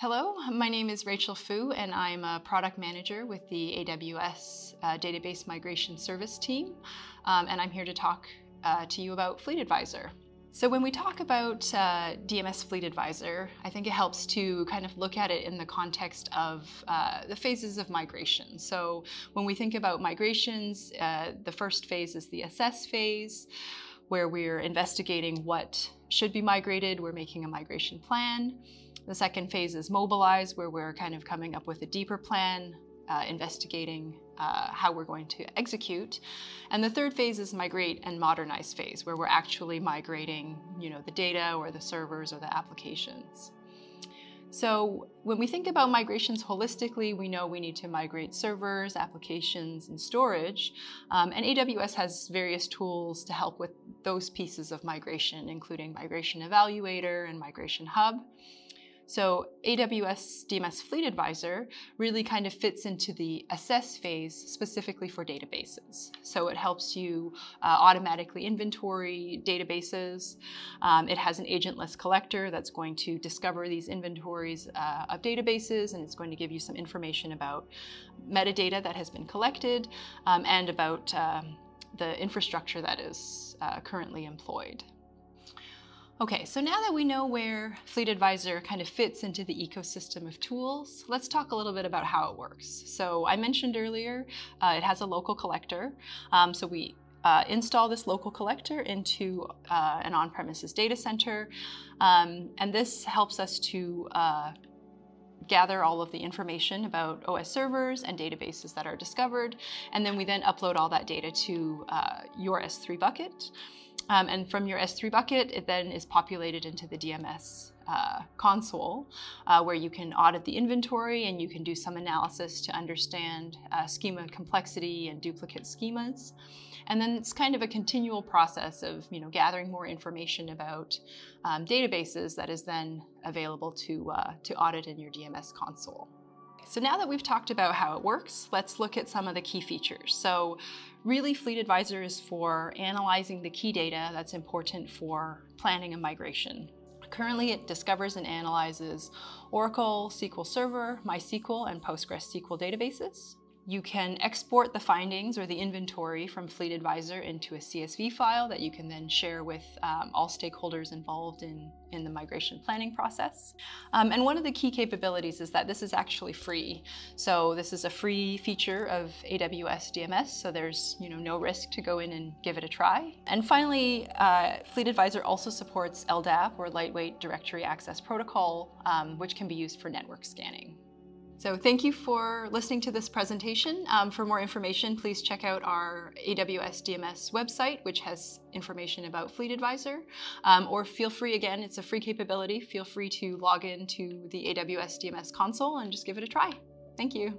Hello, my name is Rachel Fu, and I'm a product manager with the AWS uh, Database Migration Service team. Um, and I'm here to talk uh, to you about Fleet Advisor. So when we talk about uh, DMS Fleet Advisor, I think it helps to kind of look at it in the context of uh, the phases of migration. So when we think about migrations, uh, the first phase is the assess phase, where we're investigating what should be migrated, we're making a migration plan. The second phase is mobilize, where we're kind of coming up with a deeper plan, uh, investigating uh, how we're going to execute. And the third phase is migrate and modernize phase, where we're actually migrating, you know, the data or the servers or the applications. So when we think about migrations holistically, we know we need to migrate servers, applications, and storage. Um, and AWS has various tools to help with those pieces of migration, including Migration Evaluator and Migration Hub. So AWS DMS Fleet Advisor really kind of fits into the assess phase specifically for databases. So it helps you uh, automatically inventory databases. Um, it has an agentless collector that's going to discover these inventories uh, of databases and it's going to give you some information about metadata that has been collected um, and about um, the infrastructure that is uh, currently employed. Okay, so now that we know where Fleet Advisor kind of fits into the ecosystem of tools, let's talk a little bit about how it works. So I mentioned earlier, uh, it has a local collector. Um, so we uh, install this local collector into uh, an on-premises data center. Um, and this helps us to uh, gather all of the information about OS servers and databases that are discovered. And then we then upload all that data to uh, your S3 bucket. Um, and from your S3 bucket, it then is populated into the DMS uh, console uh, where you can audit the inventory and you can do some analysis to understand uh, schema complexity and duplicate schemas. And then it's kind of a continual process of you know, gathering more information about um, databases that is then available to, uh, to audit in your DMS console. So now that we've talked about how it works, let's look at some of the key features. So really Fleet Advisor is for analyzing the key data that's important for planning a migration. Currently, it discovers and analyzes Oracle, SQL Server, MySQL, and PostgreSQL databases. You can export the findings or the inventory from Fleet Advisor into a CSV file that you can then share with um, all stakeholders involved in, in the migration planning process. Um, and one of the key capabilities is that this is actually free. So this is a free feature of AWS DMS, so there's you know no risk to go in and give it a try. And finally, uh, Fleet Advisor also supports LDAP or Lightweight Directory Access Protocol, um, which can be used for network scanning. So thank you for listening to this presentation. Um, for more information, please check out our AWS DMS website, which has information about Fleet Advisor. Um, or feel free, again, it's a free capability, feel free to log into the AWS DMS console and just give it a try. Thank you.